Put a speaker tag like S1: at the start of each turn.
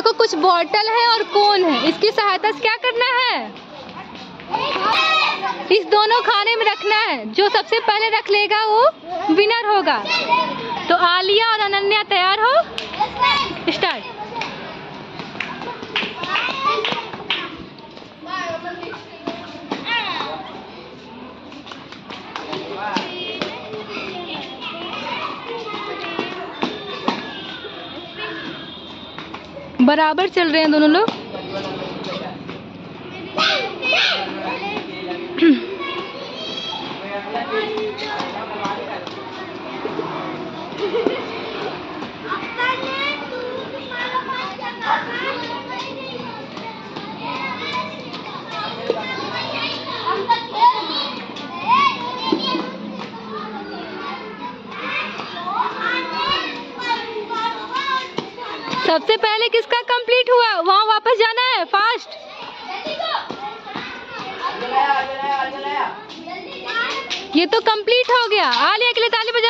S1: देखो, कुछ बॉटल है और कौन है। इसकी सहायता से क्या करना है? इस दोनों खाने में रखना है। जो सबसे पहले रख लेगा, वो विनर होगा। तो आलिया और अनन्या तैयार हो? स्टार्ट बराबर चल रहे हैं दोनों लोग। सबसे पहले किसका कंप्लीट हुआ? वहाँ वापस जाना है? फास्ट ये तो कंप्लीट हो गया। आलिया के लिए ताली बजाओ। तो